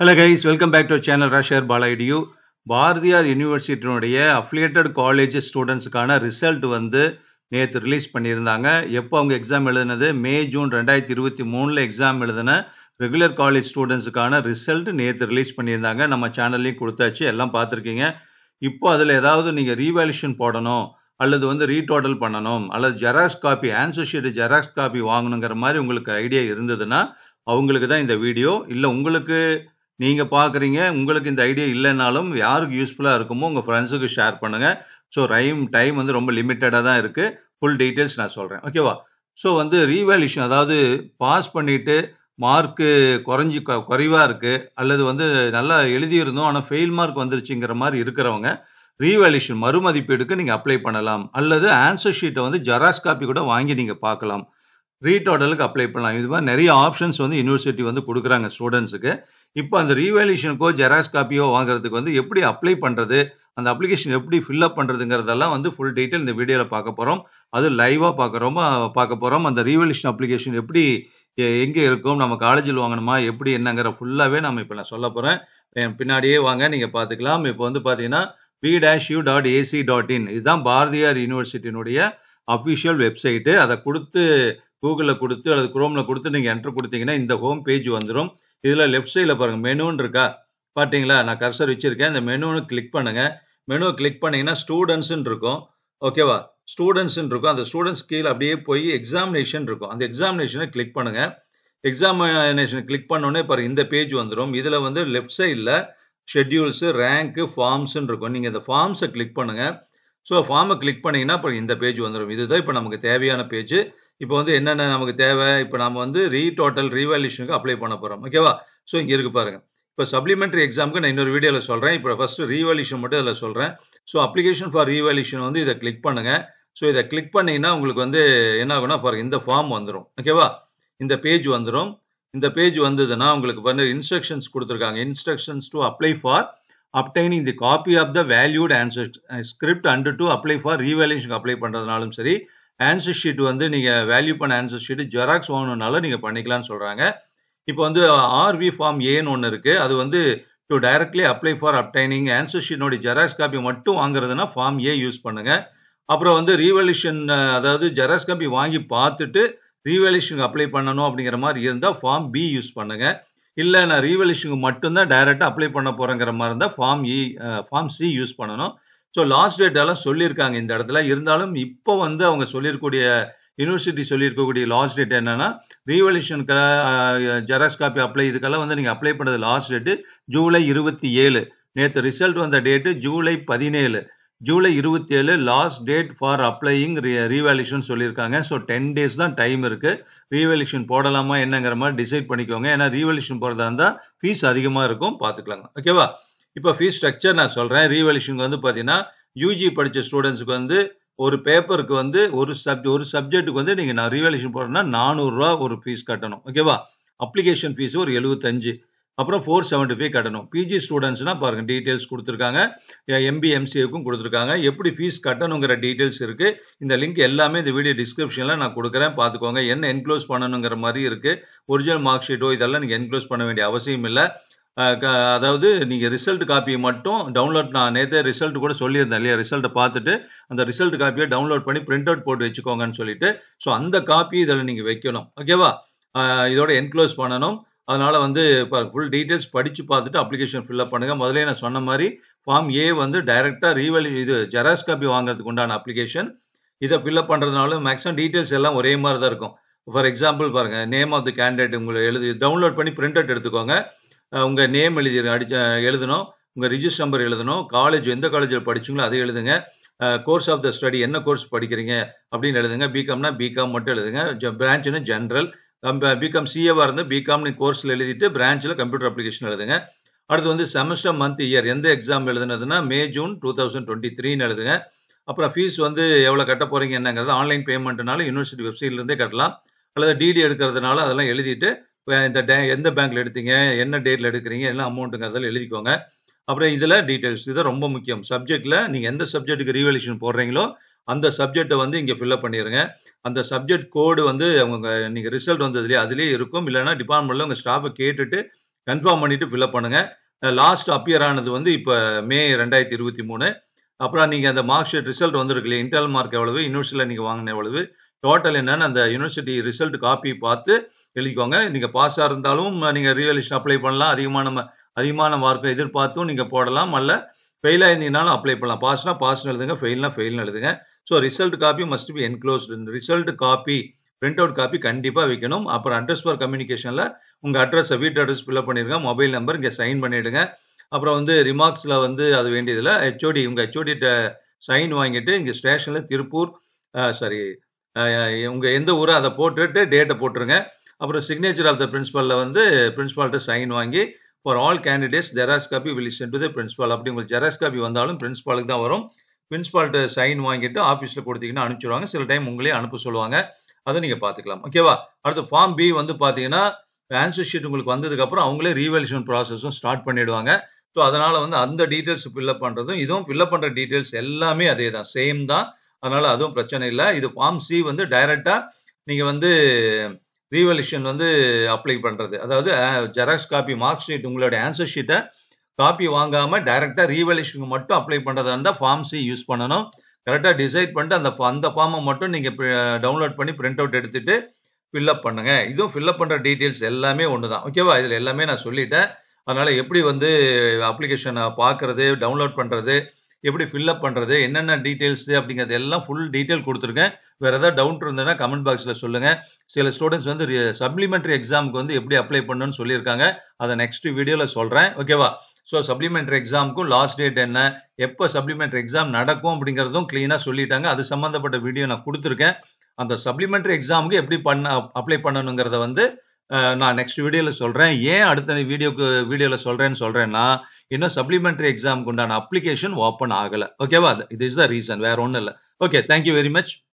Hello guys welcome back to channel ரஷர் பாலாயிடியூ பாரதியார் யூனிவர்சிட்டியினுடைய affiliated college ஸ்டூடெண்ட்ஸுக்கான ரிசல்ட் வந்து நேற்று ரிலீஸ் பண்ணியிருந்தாங்க. எப்போ அவங்க எக்ஸாம் எழுதுனது? மே ஜூன் ரெண்டாயிரத்தி இருபத்தி மூணில் எக்ஸாம் எழுதின ரெகுலர் காலேஜ் ஸ்டூடெண்ட்ஸுக்கான ரிசல்ட் நேற்று ரிலீஸ் பண்ணியிருந்தாங்க. நம்ம சேனல்லையும் கொடுத்தாச்சு. எல்லாம் பார்த்துருக்கீங்க. இப்போ அதில் ஏதாவது நீங்கள் ரீவேல்யூஷன் போடணும் அல்லது வந்து ரீடோட்டல் பண்ணணும் அல்லது xerox copy answer sheet xerox copy வாங்கணுங்கிற மாதிரி உங்களுக்கு ஐடியா இருந்ததுன்னா அவங்களுக்கு தான் இந்த வீடியோ இல்லை உங்களுக்கு நீங்கள் பார்க்குறீங்க உங்களுக்கு இந்த ஐடியா இல்லைனாலும் யாருக்கு யூஸ்ஃபுல்லாக இருக்குமோ உங்கள் ஃப்ரெண்ட்ஸுக்கு ஷேர் பண்ணுங்கள் ஸோ ரைம் டைம் வந்து ரொம்ப லிமிட்டடாக தான் இருக்குது ஃபுல் டீட்டெயில்ஸ் நான் சொல்கிறேன் ஓகேவா ஸோ வந்து ரீவேல்யூஷன் அதாவது பாஸ் பண்ணிவிட்டு மார்க்கு குறைஞ்சி க குறைவாக இருக்குது அல்லது வந்து நல்லா எழுதியிருந்தோம் ஆனால் ஃபெயில் மார்க் வந்துருச்சுங்கிற மாதிரி இருக்கிறவங்க ரீவேல்யூஷன் மறுமதிப்பீடுக்கு நீங்கள் அப்ளை பண்ணலாம். அல்லது ஆன்சர் ஷீட்டை வந்து ஜெராக்ஸ் காப்பி கூட வாங்கி நீங்கள் பார்க்கலாம். ரீடோட்டலுக்கு அப்ளை பண்ணலாம். இது மாதிரி நிறைய ஆப்ஷன்ஸ் வந்து யூனிவர்சிட்டி வந்து கொடுக்குறாங்க ஸ்டூடெண்ட்ஸுக்கு இப்போ அந்த ரீவேல்யூஷனுக்கோ ஜெராக்ஸ் காப்பியோ வாங்குறதுக்கு வந்து எப்படி அப்ளை பண்ணுறது அந்த அப்ளிகேஷன் எப்படி ஃபில்அப் பண்ணுறதுங்கிறதெல்லாம் வந்து ஃபுல் டீட்டெயில் இந்த வீடியோவில் பார்க்க போகிறோம் அது லைவாக பார்க்குறோமா பார்க்க போகிறோம் அந்த ரீவேல்யூஷன் அப்ளிகேஷன் எப்படி எங்கே இருக்கும் நம்ம காலேஜில் வாங்கணுமா எப்படி என்னங்கிற ஃபுல்லாகவே நம்ம இப்போ நான் சொல்ல போகிறேன் பின்னாடியே வாங்க நீங்கள் பார்த்துக்கலாம். இப்போ வந்து பார்த்தீங்கன்னா B dash U dot A C dot in இதுதான் பாரதியார் யூனிவர்சிட்டியினுடைய அஃபிஷியல் வெப்சைட்டு அதை கொடுத்து கூகுளில் கொடுத்து அல்லது குரோமில் கொடுத்து நீங்கள் என்ட்ரு கொடுத்தீங்கன்னா இந்த ஹோம் பேஜ் வந்துடும் இதில் லெஃப்ட் சைடில் பாருங்கள் மெனுன்னு இருக்கா? பார்த்தீங்களா நான் கர்சர் வச்சுருக்கேன். இந்த மெனுன்னு கிளிக் பண்ணுங்கள் மெனுவை கிளிக் பண்ணிங்கன்னா ஸ்டூடெண்ட்ஸுன்னு இருக்கும். ஓகேவா ஸ்டூடெண்ட்ஸ்ன்னு இருக்கும். அந்த ஸ்டூடெண்ட்ஸ் கீழே அப்படியே போய் எக்ஸாமினேஷன் இருக்கும். அந்த எக்ஸாமினேஷனை கிளிக் பண்ணுங்கள் எக்ஸாமினேஷன் கிளிக் பண்ணோடனே பாருங்கள் இந்த பேஜ் வந்துடும் இதில் வந்து லெஃப்ட் சைடில் ஷெட்யூல்ஸு ரேங்க்கு ஃபார்ம்ஸ்ன்னு இருக்கும். நீங்கள் இந்த ஃபார்ம்ஸை கிளிக் பண்ணுங்கள் ஸோ ஃபார்மை கிளிக் பண்ணிங்கன்னா இப்போ இந்த பேஜ் வந்துடும் இதுதான் இப்போ நமக்கு தேவையான பேஜ் இப்போ வந்து என்னென்ன நமக்கு தேவை? இப்போ நம்ம வந்து ரீடோட்டல் ரீவேல்யூஷனுக்கு அப்ளை பண்ண போகிறோம் ஓகேவா ஸோ இங்கே இருக்கு பாருங்கள் இப்போ சப்ளிமெண்ட்ரி எக்ஸாமுக்கு நான் இன்னொரு வீடியோவில் சொல்கிறேன் இப்போ ஃபர்ஸ்ட் ரீவேல்யூஷன் மட்டும் இதில் சொல்கிறேன் ஸோ அப்ளிகேஷன் ஃபார் ரீவேல்யூஷன் வந்து இதை கிளிக் பண்ணுங்கள் ஸோ இதை கிளிக் பண்ணிங்கன்னா உங்களுக்கு வந்து என்ன ஆகும்னா பாருங்கள் இந்த ஃபார்ம் வந்துடும் ஓகேவா இந்த பேஜ் வந்துடும் இந்த பேஜ் வந்ததுன்னா உங்களுக்கு வந்து இன்ஸ்ட்ரக்ஷன்ஸ் கொடுத்துருக்காங்க. Instructions to apply for obtaining the copy of the valued answer script and to apply for revaluation apply பண்ணுறதுனாலும் சரி ஆன்சர் ஷீட் வந்து நீங்கள் வேல்யூ பண்ண ஆன்சர் ஷீட் ஜெராக்ஸ் வாங்கணுனாலும் நீங்கள் பண்ணிக்கலாம்னு சொல்கிறாங்க இப்போ வந்து ஆர்வி ஃபார்ம் ஏன்னு ஒன்று இருக்குது அது வந்து to directly apply for obtaining answer ஷீட்னுடைய xerox copy மட்டும் வாங்குறதுனா ஃபார்ம் ஏ யூஸ் பண்ணுங்கள் அப்புறம் வந்து ரீவல்யூஷன் அதாவது ஜெராக்ஸ் காப்பி வாங்கி பார்த்துட்டு ரீவேல்யூஷனுக்கு அப்ளை பண்ணணும் அப்படிங்கிற மாதிரி இருந்தால் ஃபார்ம் பி யூஸ் பண்ணுங்கள் இல்லை நான் ரீவல்யூஷனுக்கு மட்டும்தான் டைரெக்டாக அப்ளை பண்ண போகிறேங்கிற மாதிரி இருந்தால் form E form C use பண்ணணும். ஸோ லாஸ்ட் டேட் எல்லாம் சொல்லியிருக்காங்க இந்த இடத்துல. இருந்தாலும் இப்போ வந்து அவங்க சொல்லியிருக்கக்கூடிய யூனிவர்சிட்டி சொல்லியிருக்கக்கூடிய லாஸ்ட் டேட் என்னன்னா ரீவல்யூஷனுக்கு ஜெராக்ஸ் காப்பி அப்ளை இதுக்கெல்லாம் வந்து நீங்கள் அப்ளை பண்ணது லாஸ்ட் டேட்டு ஜூலை இருபத்தி ஏழு. நேற்று ரிசல்ட் வந்த டேட்டு ஜூலை பதினேழு. ஜூலை இருபத்தி ஏழு last date for applying revaluation சொல்லியிருக்காங்க. ஸோ டென் டேஸ் தான் டைம் இருக்குது ரீவேல்யூஷன் போடலாமா என்னங்கிற மாதிரி டிசைட் பண்ணிக்கோங்க. ஏன்னா ரீவேல்யூஷன் போகிறதா இருந்தால் ஃபீஸ் அதிகமாக இருக்கும். பார்த்துக்கலாங்க. ஓகேவா இப்போ ஃபீஸ் ஸ்ட்ரக்சர் நான் சொல்கிறேன் ரீவல்யூஷனுக்கு வந்து பார்த்தீங்கன்னா யூஜி படித்த ஸ்டூடெண்ட்ஸுக்கு வந்து ஒரு பேப்பருக்கு வந்து ஒரு சப் ஒரு சப்ஜெக்ட்டுக்கு வந்து நீங்கள் நான் ரீவல்யூஷன் போடுறேன்னா நானூறுரூவா ஒரு ஃபீஸ் கட்டணும். ஓகேவா அப்ளிகேஷன் ஃபீஸ் ஒரு எழுபத்தஞ்சு அப்புறம் ஃபோர் செவன்ட்டி ஃபைவ் கட்டணும் பிஜி ஸ்டூடெண்ட்ஸ்னால் பாருங்கள் டீட்டெயில்ஸ் கொடுத்துருக்காங்க. எம்பி எம்சிஏக்கும் கொடுத்துருக்காங்க. எப்படி ஃபீஸ் கட்டணுங்கிற டீட்டெயில்ஸ் இருக்குது இந்த லிங்க் எல்லாமே இந்த வீடியோ டிஸ்கிரிப்ஷனில் நான் கொடுக்குறேன். பார்த்துக்கோங்க. என்ன என்க்ளோஸ் பண்ணணுங்கிற மாதிரி இருக்குது ஒரிஜினல் மார்க் ஷீட்டோ இதெல்லாம் நீங்கள் என்க்ளோஸ் பண்ண வேண்டிய அவசியம் இல்லை. அதாவது நீங்கள் ரிசல்ட் காப்பியை மட்டும் டவுன்லோட் நான் நேற்று ரிசல்ட் கூட சொல்லியிருந்தேன் இல்லையா? ரிசல்ட்டை பார்த்துட்டு அந்த ரிசல்ட் காப்பியை டவுன்லோட் பண்ணி பிரிண்ட் அவுட் போட்டு வச்சுக்கோங்கன்னு சொல்லிட்டு. ஸோ அந்த காப்பி இதில் நீங்கள் வைக்கணும். ஓகேவா இதோட என்க்ளோஸ் பண்ணணும். அதனால் வந்து இப்போ ஃபுல் டீட்டெயில்ஸ் படித்து பார்த்துட்டு அப்ளிகேஷன் ஃபில்அப் பண்ணுங்கள் முதலே நான் சொன்ன மாதிரி ஃபார்ம் ஏ வந்து டைரெக்டாக ரீவெலி இது ஜெராக்ஸ் காப்பி வாங்குறதுக்கு உண்டான அப்ளிகேஷன் இதை ஃபில்அப் பண்ணுறதுனால மேக்ஸிமம் டீட்டெயில்ஸ் எல்லாம் ஒரே மாதிரி தான் இருக்கும். ஃபார் எக்ஸாம்பிள் பாருங்கள் நேம் ஆஃப் த கேண்டிடேட் உங்களை எழுதி டவுன்லோட் பண்ணி பிரிண்ட் அவுட் எடுத்துக்கோங்க. உங்கள் நேம் எழுதி அடிச்ச எழுதணும். உங்கள் ரிஜிஸ்டர் நம்பர் எழுதணும். காலேஜ் எந்த காலேஜில் படிச்சிங்களோ அதை எழுதுங்க. கோர்ஸ் ஆஃப் த ஸ்டடி என்ன கோர்ஸ் படிக்கிறீங்க அப்படின்னு எழுதுங்க. பிகாம்னா பிகாம் மட்டும் எழுதுங்க. பிரான்ச்னு ஜென்ரல் பிகாம் சிஏவாக இருந்து பிகாம்னு கோர்ஸில் எழுதிட்டு பிரான்ச்சில் கம்ப்யூட்டர் அப்ளிகேஷன் எழுதுங்க. அடுத்து வந்து செமஸ்டர் மந்த் இயர் எந்த exam எழுதுனதுன்னா May June two thousand twenty த்ரீன்னு எழுதுங்க. அப்புறம் ஃபீஸ் வந்து எவ்வளோ கட்ட போகிறீங்க என்னங்கிறது ஆன்லைன் பேமெண்ட்னால யூனிவர்சிட்டி வெப்சைட்லேருந்தே கட்டலாம். அல்லது டிடி எடுக்கிறதுனால அதெல்லாம் எழுதிட்டு இந்த டே எந்த பேங்க்ல எடுத்தீங்க என்ன டேட்ல எடுக்கிறீங்க என்ன அமௌண்ட்டுங்கிறதெல்லாம் எழுதிக்கோங்க. அப்புறம் இதில் டீட்டெயில்ஸ் இது ரொம்ப முக்கியம். சப்ஜெக்டில் நீங்கள் எந்த சப்ஜெக்ட்டுக்கு ரீவல்யூஷன் போடுறீங்களோ அந்த சப்ஜெக்டை வந்து இங்கே ஃபில்அப் பண்ணிடுங்க அந்த சப்ஜெக்ட் கோடு வந்து அவங்க நீங்கள் ரிசல்ட் வந்ததுலேயே அதுலேயே இருக்கும். இல்லைன்னா டிபார்ட்மெண்ட்டில் உங்கள் ஸ்டாஃபை கேட்டுட்டு கன்ஃபார்ம் பண்ணிவிட்டு ஃபில்அப் பண்ணுங்கள் லாஸ்ட் அப்பியர் ஆனது வந்து இப்போ மே ரெண்டாயிரத்தி இருபத்தி மூணு. அப்புறம் நீங்கள் அந்த மார்க் ஷீட் ரிசல்ட் வந்திருக்கு இல்லையா? இன்டர்னல் மார்க் எவ்வளவு? யூனிவர்சிட்டியில் நீங்கள் வாங்கின எவ்வளவு? டோட்டல் என்னன்னு அந்த யூனிவர்சிட்டி ரிசல்ட் காப்பி பார்த்து எழுதிக்கோங்க. நீங்கள் பாஸாக இருந்தாலும் நீங்கள் ரியலிஸ்ட் அப்ளை பண்ணலாம். அதிகமான அதிகமான மார்க்கை எதிர்பார்த்தும் நீங்கள் போடலாம். அல்ல ஃபெயிலாக இருந்தீங்கனாலும் அப்ளை பண்ணலாம். பாஸ்னா பாஸ்னு எழுதுங்க. ஃபெயில்னா ஃபெயில்னு எழுதுங்க. So result copy must be enclosed result copy print out copy கண்டிப்பாக வைக்கணும். அப்புறம் அட்ரஸ் ஃபார் கம்யூனிகேஷனில் உங்கள் அட்ரஸை வீட்டு அட்ரஸ் ஃபில்அப் பண்ணிடுங்க. மொபைல் நம்பர் இங்கே சைன் பண்ணிவிடுங்க அப்புறம் வந்து ரிமார்க்ஸில் வந்து அது வேண்டியதில்லை. ஹெச்ஓடி உங்கள் ஹெச்ஓடிட்ட சைன் வாங்கிட்டு இங்கே ஸ்டேஷனில் திருப்பூர் சாரி உங்கள் எந்த ஊரோ அதை போட்டுட்டு டேட்டை போட்டுருங்க. அப்புறம் சிக்னேச்சர் ஆஃப் த பிரின்சிபலில் வந்து பிரின்ஸ்பால்கிட்ட சைன் வாங்கி for all candidates xerox copy will sent to the principal அப்படி உங்களுக்கு ஜெராக்ஸ் காப்பி வந்தாலும் பிரின்சிபாலுக்கு தான் வரும். பிரின்சிபால்கிட்ட சைன் வாங்கிட்டு ஆஃபீஸில் கொடுத்தீங்கன்னா அனுப்பிச்சிடுவாங்க. சில டைம் உங்களே அனுப்ப சொல்லுவாங்க. அதை நீங்கள் பார்த்துக்கலாம். ஓகேவா அடுத்து ஃபார்ம் பி வந்து பார்த்தீங்கன்னா ஆன்சர் ஷீட் உங்களுக்கு வந்ததுக்கப்புறம் அவங்களே ரீவல்யூஷன் ப்ராசஸும் ஸ்டார்ட் பண்ணிடுவாங்க. ஸோ அதனால் வந்து அந்த டீட்டெயில்ஸ் ஃபில்அப் பண்ணுறதும் இதுவும் ஃபில்அப் பண்ணுற டீட்டெயில்ஸ் எல்லாமே அதே தான் சேம் தான். அதனால் அதுவும் பிரச்சனை இல்லை. இது ஃபார்ம் சி வந்து டைரெக்டாக நீங்கள் வந்து ரீவல்யூஷன் வந்து அப்ளை பண்ணுறது அதாவது ஜெராக்ஸ் காப்பி மார்க் ஷீட் உங்களுடைய ஆன்சர் ஷீட்டை காப்பி வாங்காமல் டைரெக்டாக ரீவல்யூஷனுக்கு மட்டும் அப்ளை பண்ணுறதா இருந்தால் ஃபார்ம் சி யூஸ் பண்ணணும். கரெக்டாக டிசைட் பண்ணிட்டு அந்த அந்த ஃபார்மை மட்டும் நீங்கள் டவுன்லோட் பண்ணி பிரிண்ட் அவுட் எடுத்துகிட்டு ஃபில்லப் பண்ணுங்கள் இதுவும் ஃபில்லப் பண்ணுற டீட்டெயில்ஸ் எல்லாமே ஒன்று தான் ஓகேவா இதில் எல்லாமே நான் சொல்லிட்டேன். அதனால் எப்படி வந்து அப்ளிகேஷனை பார்க்குறது டவுன்லோட் பண்ணுறது எப்படி ஃபில்அப் பண்ணுறது என்னென்ன டீட்டெயில்ஸ் அப்படிங்கிறது எல்லாம் ஃபுல் டீட்டெயில் கொடுத்துருக்கேன். வேறு ஏதாவது டவுட் இருந்ததுன்னா கமெண்ட் பாக்ஸில் சொல்லுங்கள் சில ஸ்டூடெண்ட்ஸ் வந்து சப்ளிமெண்ட்ரி எக்ஸாமுக்கு வந்து எப்படி அப்ளை பண்ணணும்னு சொல்லியிருக்காங்க. அதை நெக்ஸ்ட் வீடியோவில் சொல்கிறேன் ஓகேவா ஸோ சப்ளிமெண்ட்ரி எக்ஸாமுக்கும் லாஸ்ட் டேட் என்ன? எப்போ சப்ளிமெண்ட்ரி எக்ஸாம் நடக்கும் அப்படிங்கிறதும் க்ளீனாக சொல்லிட்டாங்க. அது சம்மந்தப்பட்ட வீடியோ நான் கொடுத்துருக்கேன். அந்த சப்ளிமெண்ட்ரி எக்ஸாமுக்கு எப்படி பண்ண அப்ளை பண்ணணுங்கிறத வந்து நான் நெக்ஸ்ட் வீடியோவில் சொல்கிறேன் ஏன் அடுத்த வீடியோக்கு வீடியோவில் சொல்கிறேன்னு சொல்கிறேன்னா இன்னும் சப்ளிமெண்ட்ரி எக்ஸாமுக்கு உண்டான அப்ளிகேஷன் ஓப்பன் ஆகலை. ஓகேவா இது இஸ் த ரீசன் வேற ஒன்றும் இல்லை. Okay thank you very much